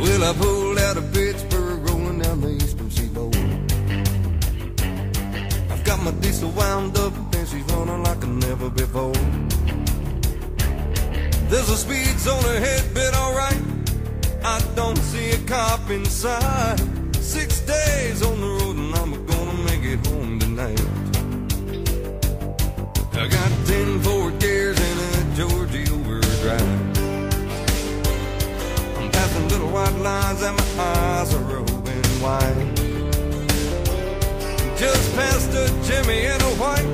Well, I pulled out of Pittsburgh, rolling down the eastern seaboard. I've got my diesel wound up, and she's running like never before. There's a speed zone ahead, but alright. I don't see a cop inside. Six days on the road, and I'm a lines and my eyes are roving wide. Just past a Jimmy and a white.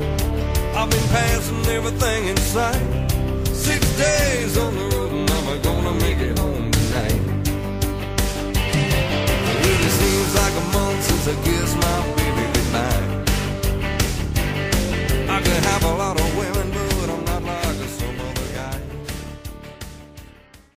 I've been passing everything in sight. Six days on the road and I'm gonna make it home tonight. It really seems like a month since I kissed my baby.